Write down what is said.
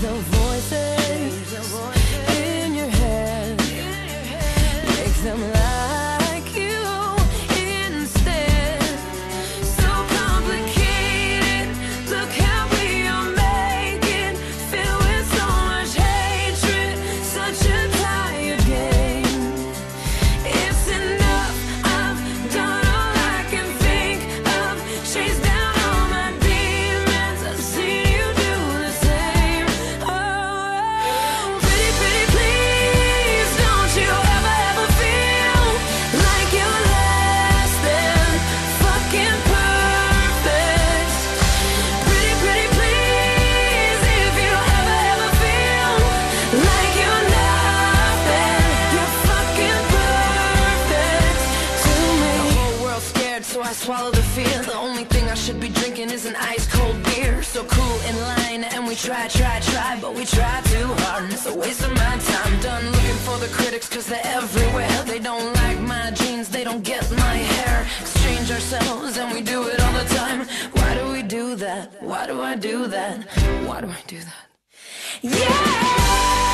Change the voices in your head. Make them like I swallow the fear. The only thing I should be drinking is an ice cold beer. So cool in line, and we try, try, try, but we try too hard, and it's a waste of my time. Done looking for the critics, cause they're everywhere. They don't like my jeans, they don't get my hair. Exchange ourselves, and we do it all the time. Why do we do that? Why do I do that? Why do I do that? Yeah!